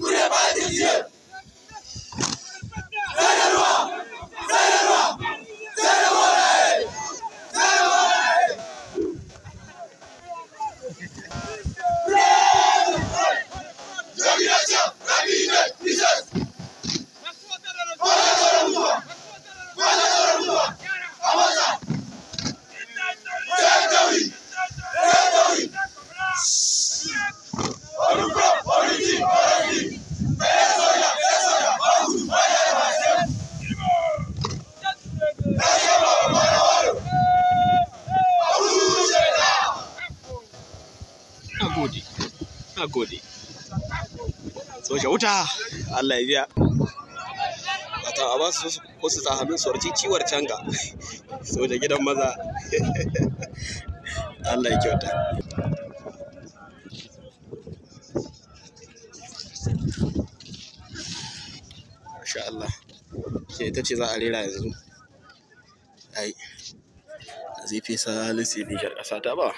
Na gode, na gode. Soja wuta, Allah ya biya. Wata a ba su ko su sa hannun suwarci ciwar canga. Soja gidan maza. Allah ya kyauta. Masha Allah. Ke ita ce za a rera yanzu. Ai, zai fi sa lissi Nijar ƙasa ta ba.